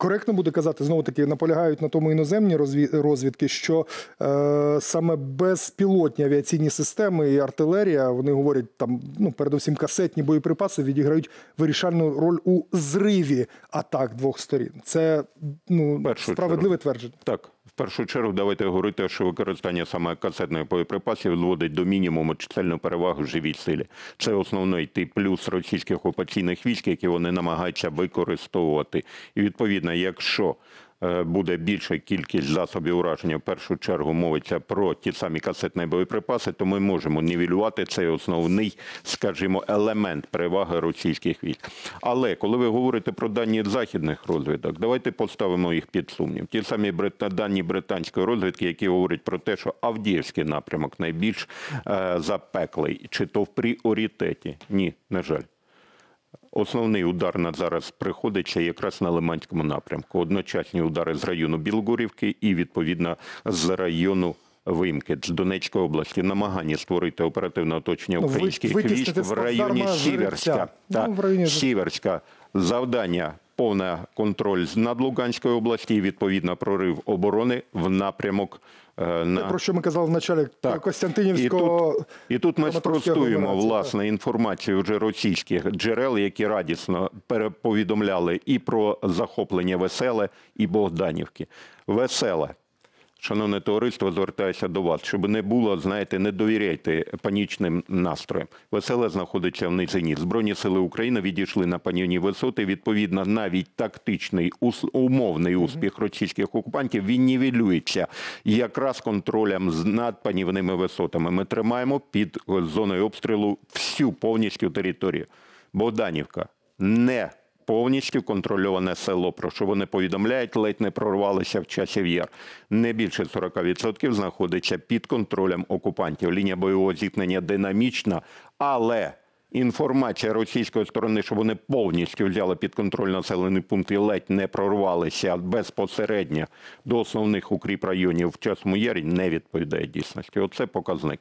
Коректно буде казати, знову таки наполягають на тому іноземні розві- розвідки, що е, саме безпілотні авіаційні системи і артилерія, вони говорять там, ну передусім касетні боєприпаси відіграють вирішальну роль у зриві атак двох сторін. Це ну першу справедливе твердження. Так, в першу чергу давайте говорити, що використання саме касетних боєприпасів зводить до мінімуму чисельну перевагу живій силі. Це основний тип плюс російських окупаційних військ, які вони намагаються використовувати. І відповідно, якщо буде більша кількість засобів ураження, в першу чергу мовиться про ті самі касетні боєприпаси, то ми можемо нівелювати цей основний, скажімо, елемент переваги російських військ. Але коли ви говорите про дані західних розвідок, давайте поставимо їх під сумнів. Ті самі дані британської розвідки, які говорять про те, що Авдіївський напрямок найбільш е, запеклий, чи то в пріоритеті. Ні, на жаль. Основний удар на зараз приходиться якраз на Лиманському напрямку. Одночасні удари з району Білгорівки і відповідно з району Вимки з Донецької області. Намагання створити оперативне оточення Ну, українських військ в районі Сіверська. Ну, в районі Сіверська. Завдання повний контроль над Луганською області і відповідно прорив оборони в напрямок На... на Про що ми казали в началі так. Костянтинівського. І тут, і тут ми спростуємо власне інформацію вже російських джерел, які радісно переповідомляли і про захоплення Веселе, і Богданівки. Веселе. Шановне товариство, звертаюся до вас, щоб не було, знаєте, не довіряйте панічним настроям. Веселе знаходиться в низині. Збройні сили України відійшли на панівні висоти. Відповідно, навіть тактичний умовний успіх російських окупантів він нівелюється якраз контролем над панівними висотами. Ми тримаємо під зоною обстрілу всю повністю територію. Богданівка не повністю контрольоване село, про що вони повідомляють, ледь не прорвалися в часів яр. Не більше 40% знаходиться під контролем окупантів. Лінія бойового зіткнення динамічна, але інформація російської сторони, що вони повністю взяли під контроль населений пункт і ледь не прорвалися безпосередньо до основних укріп районів в часному ярі, не відповідає дійсності. Оце показник.